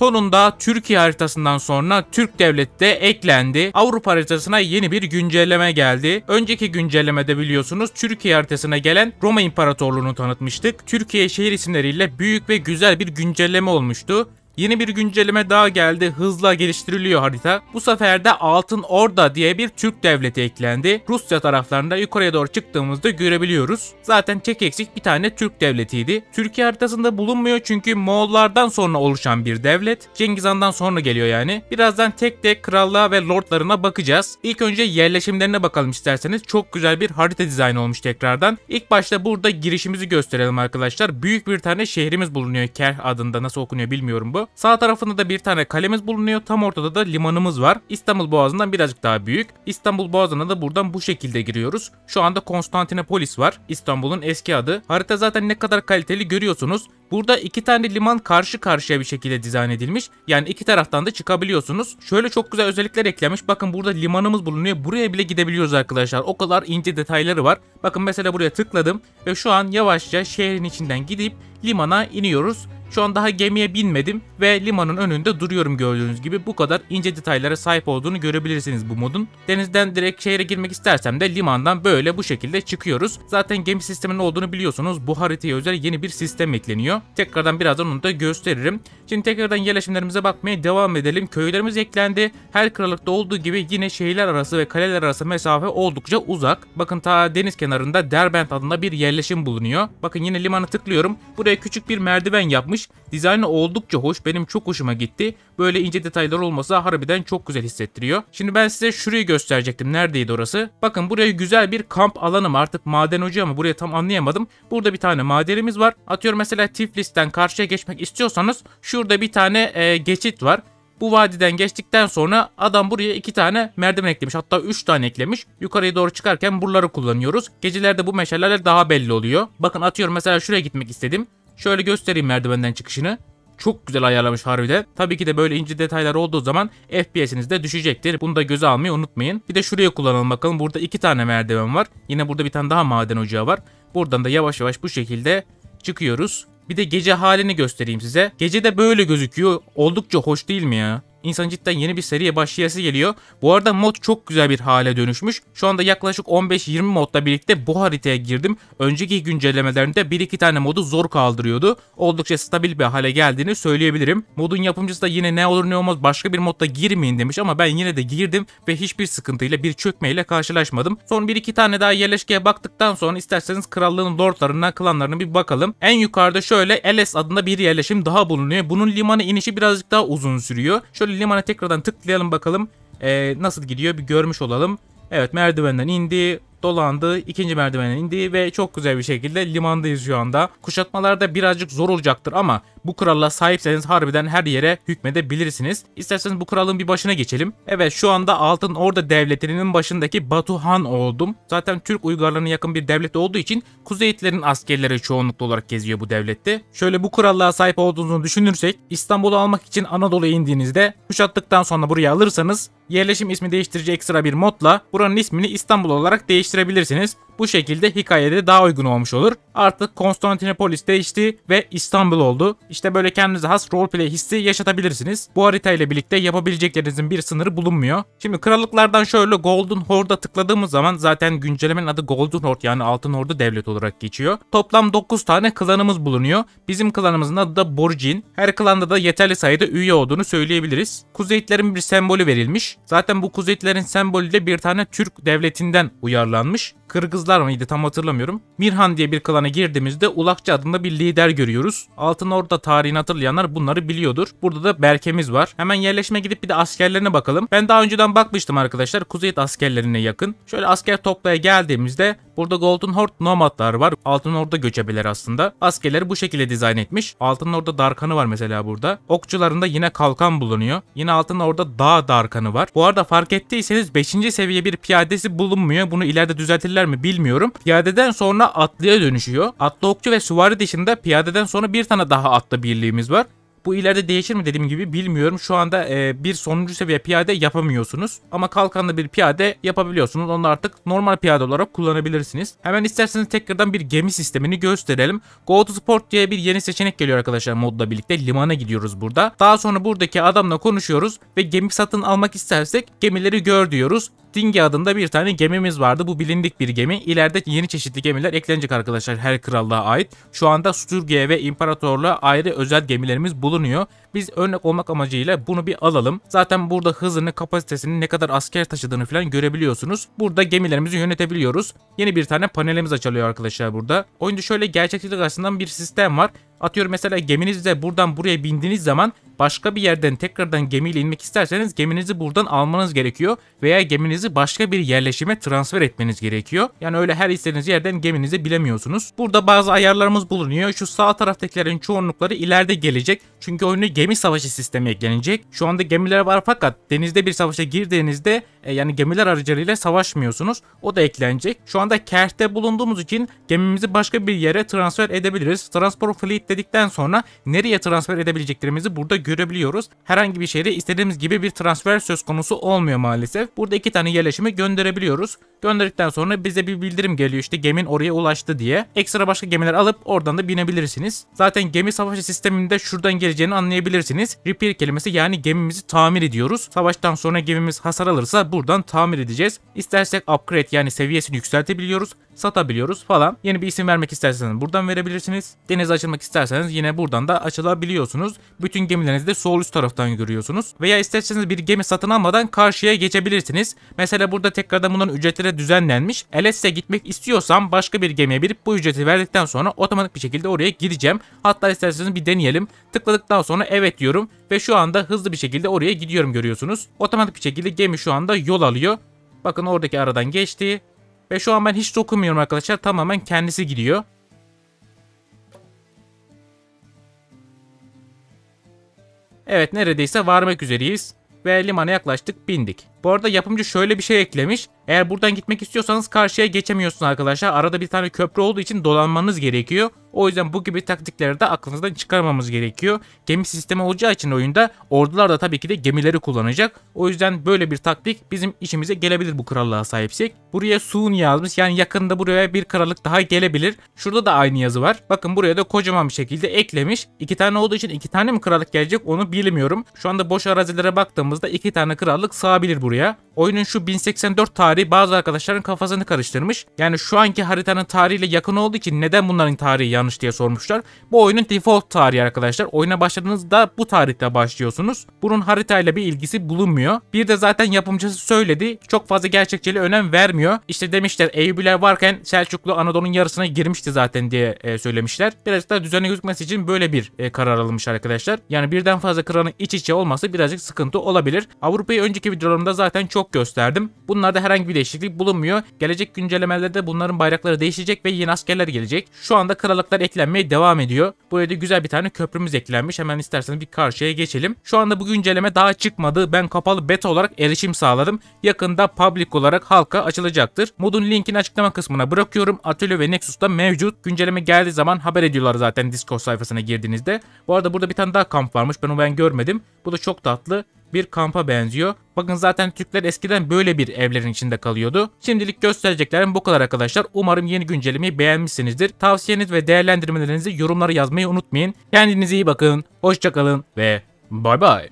Sonunda Türkiye haritasından sonra Türk devleti de eklendi. Avrupa haritasına yeni bir güncelleme geldi. Önceki güncellemede biliyorsunuz Türkiye haritasına gelen Roma İmparatorluğunu tanıtmıştık. Türkiye şehir isimleriyle büyük ve güzel bir güncelleme olmuştu. Yeni bir güncelleme daha geldi. Hızla geliştiriliyor harita. Bu sefer de Altın Orda diye bir Türk devleti eklendi. Rusya taraflarında yukarıya doğru çıktığımızda görebiliyoruz. Zaten tek eksik bir tane Türk devletiydi. Türkiye haritasında bulunmuyor çünkü Moğollardan sonra oluşan bir devlet. Cengiz Han'dan sonra geliyor yani. Birazdan tek tek krallığa ve lordlarına bakacağız. İlk önce yerleşimlerine bakalım isterseniz. Çok güzel bir harita dizaynı olmuş tekrardan. İlk başta burada girişimizi gösterelim arkadaşlar. Büyük bir tane şehrimiz bulunuyor. Kerh adında nasıl okunuyor bilmiyorum bu. Sağ tarafında da bir tane kalemiz bulunuyor. Tam ortada da limanımız var. İstanbul Boğazı'ndan birazcık daha büyük. İstanbul Boğazı'na da buradan bu şekilde giriyoruz. Şu anda Konstantinopolis var. İstanbul'un eski adı. Harita zaten ne kadar kaliteli görüyorsunuz. Burada iki tane liman karşı karşıya bir şekilde dizayn edilmiş. Yani iki taraftan da çıkabiliyorsunuz. Şöyle çok güzel özellikler eklemiş. Bakın burada limanımız bulunuyor. Buraya bile gidebiliyoruz arkadaşlar. O kadar ince detayları var. Bakın mesela buraya tıkladım ve şu an yavaşça şehrin içinden gidip limana iniyoruz. Şu an daha gemiye binmedim ve limanın önünde duruyorum gördüğünüz gibi. Bu kadar ince detaylara sahip olduğunu görebilirsiniz bu modun. Denizden direkt şehre girmek istersem de limandan böyle bu şekilde çıkıyoruz. Zaten gemi sisteminin olduğunu biliyorsunuz. Bu haritaya özel yeni bir sistem ekleniyor. Tekrardan birazdan onu da gösteririm. Şimdi tekrardan yerleşimlerimize bakmaya devam edelim. Köylerimiz eklendi. Her krallıkta olduğu gibi yine şehirler arası ve kaleler arası mesafe oldukça uzak. Bakın ta deniz kenarında Derbent adında bir yerleşim bulunuyor. Bakın yine limanı tıklıyorum. Buraya küçük bir merdiven yapmış. Dizaynı oldukça hoş. Benim çok hoşuma gitti. Böyle ince detaylar olmasa harbiden çok güzel hissettiriyor. Şimdi ben size şurayı gösterecektim. Neredeydi orası? Bakın buraya güzel bir kamp alanı mı? Artık maden ocağı mı? Buraya tam anlayamadım. Burada bir tane madenimiz var. Atıyorum mesela Tiflis'ten karşıya geçmek istiyorsanız şurada bir tane e, geçit var. Bu vadiden geçtikten sonra adam buraya iki tane merdiven eklemiş. Hatta üç tane eklemiş. Yukarıya doğru çıkarken buraları kullanıyoruz. Gecelerde bu meşaleler daha belli oluyor. Bakın atıyorum mesela şuraya gitmek istedim. Şöyle göstereyim merdivenden çıkışını. Çok güzel ayarlamış harbiden. Tabii ki de böyle ince detaylar olduğu zaman FPS'iniz de düşecektir. Bunu da göze almayı unutmayın. Bir de şuraya kullanalım bakalım. Burada iki tane merdiven var. Yine burada bir tane daha maden ocağı var. Buradan da yavaş yavaş bu şekilde çıkıyoruz. Bir de gece halini göstereyim size. Gece de böyle gözüküyor. Oldukça hoş değil mi ya? İnsan cidden yeni bir seriye başlayası geliyor. Bu arada mod çok güzel bir hale dönüşmüş. Şu anda yaklaşık 15-20 modla birlikte bu haritaya girdim. Önceki güncellemelerinde 1-2 tane modu zor kaldırıyordu. Oldukça stabil bir hale geldiğini söyleyebilirim. Modun yapımcısı da yine ne olur ne olmaz başka bir modda girmeyin demiş ama ben yine de girdim ve hiçbir sıkıntıyla bir çökmeyle karşılaşmadım. Son 1-2 tane daha yerleşkeye baktıktan sonra isterseniz krallığın lordlarına, klanlarına bir bakalım. En yukarıda şöyle LS adında bir yerleşim daha bulunuyor. Bunun limana inişi birazcık daha uzun sürüyor. Şöyle Şöyle limana tekrardan tıklayalım bakalım. Ee, nasıl gidiyor bir görmüş olalım. Evet merdivenden indi dolandı. ikinci merdivene indi ve çok güzel bir şekilde limandayız şu anda. Kuşatmalarda birazcık zor olacaktır ama bu kralla sahipseniz harbiden her yere hükmedebilirsiniz. İsterseniz bu kralın bir başına geçelim. Evet şu anda Altın Orda Devleti'nin başındaki Batuhan oldum. Zaten Türk uygarlarına yakın bir devlet olduğu için Kuzeyitlerin askerleri çoğunlukla olarak geziyor bu devlette. Şöyle bu krallığa sahip olduğunuzu düşünürsek İstanbul'u almak için Anadolu'ya indiğinizde kuşattıktan sonra buraya alırsanız yerleşim ismi değiştirici ekstra bir modla buranın ismini İstanbul olarak değiştirebilirsiniz değiştirebilirsiniz. Bu şekilde hikayede daha uygun olmuş olur. Artık Konstantinopolis değişti ve İstanbul oldu. İşte böyle kendinize has roleplay hissi yaşatabilirsiniz. Bu harita ile birlikte yapabileceklerinizin bir sınırı bulunmuyor. Şimdi krallıklardan şöyle Golden Horde'a tıkladığımız zaman zaten güncellemenin adı Golden Horde yani Altın Ordu Devlet olarak geçiyor. Toplam 9 tane klanımız bulunuyor. Bizim klanımızın adı da Borjin. Her klanda da yeterli sayıda üye olduğunu söyleyebiliriz. Kuzeyitlerin bir sembolü verilmiş. Zaten bu Kuzeyitlerin sembolü de bir tane Türk devletinden uyarlanmış. Kırgızlar mıydı tam hatırlamıyorum. Mirhan diye bir klana girdiğimizde Ulakçı adında bir lider görüyoruz. Altın Orda tarihini hatırlayanlar bunları biliyordur. Burada da Berke'miz var. Hemen yerleşime gidip bir de askerlerine bakalım. Ben daha önceden bakmıştım arkadaşlar. Kuzeyit askerlerine yakın. Şöyle asker toplaya geldiğimizde burada Golden Horde nomadlar var. Altın Orda göçebeler aslında. Askerleri bu şekilde dizayn etmiş. Altın Orda Darkanı var mesela burada. Okçularında yine kalkan bulunuyor. Yine Altın Orda Dağ Darkanı var. Bu arada fark ettiyseniz 5. seviye bir piyadesi bulunmuyor. Bunu ileride düzeltirler mi bilmiyorum. Piyadeden sonra atlıya dönüşüyor. Atlı okçu ve süvari dışında piyadeden sonra bir tane daha atlı birliğimiz var. Bu ileride değişir mi dediğim gibi bilmiyorum. Şu anda e, bir sonuncu seviye piyade yapamıyorsunuz. Ama kalkanlı bir piyade yapabiliyorsunuz. Onu artık normal piyade olarak kullanabilirsiniz. Hemen isterseniz tekrardan bir gemi sistemini gösterelim. Go to Sport diye bir yeni seçenek geliyor arkadaşlar modla birlikte. Limana gidiyoruz burada. Daha sonra buradaki adamla konuşuyoruz ve gemi satın almak istersek gemileri gör diyoruz. Dingi adında bir tane gemimiz vardı. Bu bilindik bir gemi. İleride yeni çeşitli gemiler eklenecek arkadaşlar her krallığa ait. Şu anda Sturgiye ve İmparatorluğa ayrı özel gemilerimiz bulunuyor. Biz örnek olmak amacıyla bunu bir alalım. Zaten burada hızını, kapasitesini, ne kadar asker taşıdığını falan görebiliyorsunuz. Burada gemilerimizi yönetebiliyoruz. Yeni bir tane panelimiz açılıyor arkadaşlar burada. Oyunda şöyle gerçekçilik açısından bir sistem var. Atıyorum mesela geminizde buradan buraya bindiğiniz zaman başka bir yerden tekrardan gemiyle inmek isterseniz geminizi buradan almanız gerekiyor veya geminizi başka bir yerleşime transfer etmeniz gerekiyor. Yani öyle her istediğiniz yerden geminizi bilemiyorsunuz. Burada bazı ayarlarımız bulunuyor. Şu sağ taraftakilerin çoğunlukları ileride gelecek. Çünkü oyuna gemi savaşı sistemi eklenecek. Şu anda gemiler var fakat denizde bir savaşa girdiğinizde e, yani gemiler aracılığıyla savaşmıyorsunuz. O da eklenecek. Şu anda Kert'te bulunduğumuz için gemimizi başka bir yere transfer edebiliriz. Transport Fleet dedikten sonra nereye transfer edebileceklerimizi burada görebiliyoruz. Herhangi bir şehre istediğimiz gibi bir transfer söz konusu olmuyor maalesef. Burada iki tane yerleşimi gönderebiliyoruz. Gönderdikten sonra bize bir bildirim geliyor işte gemin oraya ulaştı diye. Ekstra başka gemiler alıp oradan da binebilirsiniz. Zaten gemi savaşı sisteminde şuradan geleceğini anlayabilirsiniz. Repair kelimesi yani gemimizi tamir ediyoruz. Savaştan sonra gemimiz hasar alırsa buradan tamir edeceğiz. İstersek upgrade yani seviyesini yükseltebiliyoruz satabiliyoruz falan. Yeni bir isim vermek isterseniz buradan verebilirsiniz. Denize açılmak isterseniz yine buradan da açılabiliyorsunuz. Bütün gemilerinizi de sol üst taraftan görüyorsunuz. Veya isterseniz bir gemi satın almadan karşıya geçebilirsiniz. Mesela burada tekrardan bunun ücretleri düzenlenmiş. LS'e gitmek istiyorsam başka bir gemiye binip bu ücreti verdikten sonra otomatik bir şekilde oraya gideceğim. Hatta isterseniz bir deneyelim. Tıkladıktan sonra evet diyorum ve şu anda hızlı bir şekilde oraya gidiyorum görüyorsunuz. Otomatik bir şekilde gemi şu anda yol alıyor. Bakın oradaki aradan geçti. Ve şu an ben hiç dokunmuyorum arkadaşlar. Tamamen kendisi gidiyor. Evet neredeyse varmak üzereyiz. Ve limana yaklaştık bindik. Bu arada yapımcı şöyle bir şey eklemiş. Eğer buradan gitmek istiyorsanız karşıya geçemiyorsunuz arkadaşlar. Arada bir tane köprü olduğu için dolanmanız gerekiyor. O yüzden bu gibi taktikleri de aklınızdan çıkarmamamız gerekiyor. Gemi sistemi olacağı için oyunda ordular da tabii ki de gemileri kullanacak. O yüzden böyle bir taktik bizim işimize gelebilir bu krallığa sahipsek. Buraya Sun yazmış yani yakında buraya bir krallık daha gelebilir. Şurada da aynı yazı var. Bakın buraya da kocaman bir şekilde eklemiş. İki tane olduğu için iki tane mi krallık gelecek onu bilmiyorum. Şu anda boş arazilere baktığımızda iki tane krallık sığabilir buraya. Oyunun şu 1084 tarihi bazı arkadaşların kafasını karıştırmış. Yani şu anki haritanın tarihiyle yakın olduğu için neden bunların tarihi yanlış diye sormuşlar. Bu oyunun default tarihi arkadaşlar. Oyuna başladığınızda bu tarihte başlıyorsunuz. Bunun haritayla bir ilgisi bulunmuyor. Bir de zaten yapımcısı söyledi. Çok fazla gerçekçiliğe önem vermiyor. İşte demişler Eyyubiler varken Selçuklu Anadolu'nun yarısına girmişti zaten diye e, söylemişler. Birazcık daha düzenli gözükmesi için böyle bir e, karar alınmış arkadaşlar. Yani birden fazla kralın iç içe olması birazcık sıkıntı olabilir. Avrupa'yı önceki videolarımda zaten çok gösterdim. Bunlarda herhangi bir değişiklik bulunmuyor. Gelecek güncellemelerde bunların bayrakları değişecek ve yeni askerler gelecek. Şu anda krallıklar eklenmeye devam ediyor. Buraya da güzel bir tane köprümüz eklenmiş. Hemen isterseniz bir karşıya geçelim. Şu anda bu güncelleme daha çıkmadı. Ben kapalı beta olarak erişim sağladım. Yakında public olarak halka açılacaktır. Modun linkini açıklama kısmına bırakıyorum. Atölye ve Nexus'ta mevcut. Güncelleme geldiği zaman haber ediyorlar zaten Discord sayfasına girdiğinizde. Bu arada burada bir tane daha kamp varmış. Ben onu ben görmedim. Bu da çok tatlı bir kampa benziyor. Bakın zaten Türkler eskiden böyle bir evlerin içinde kalıyordu. Şimdilik göstereceklerim bu kadar arkadaşlar. Umarım yeni güncellemeyi beğenmişsinizdir. Tavsiyeniz ve değerlendirmelerinizi yorumlara yazmayı unutmayın. Kendinize iyi bakın. Hoşçakalın ve bay bay.